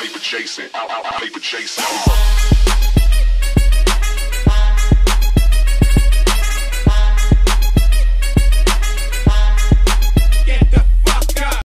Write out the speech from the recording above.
paper chasing, out, out, paper chasing.